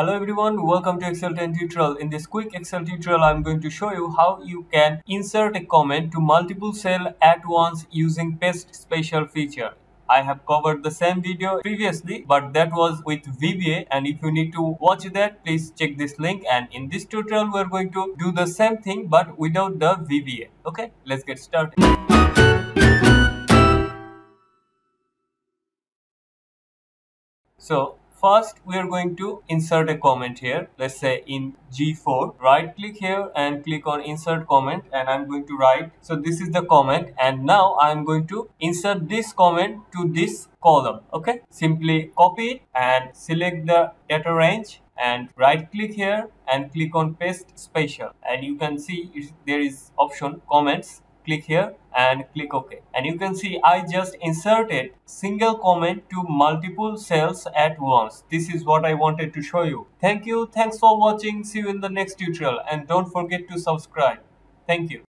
Hello everyone, welcome to Excel 10 tutorial. In this quick Excel tutorial, I'm going to show you how you can insert a comment to multiple cell at once using paste special feature. I have covered the same video previously but that was with VBA and if you need to watch that please check this link and in this tutorial we're going to do the same thing but without the VBA. Okay, let's get started. So First, we are going to insert a comment here. Let's say in G4, right click here and click on insert comment and I'm going to write. So this is the comment and now I'm going to insert this comment to this column. Okay, simply copy it and select the data range and right click here and click on paste special and you can see there is option comments click here and click OK. And you can see I just inserted single comment to multiple cells at once. This is what I wanted to show you. Thank you. Thanks for watching. See you in the next tutorial and don't forget to subscribe. Thank you.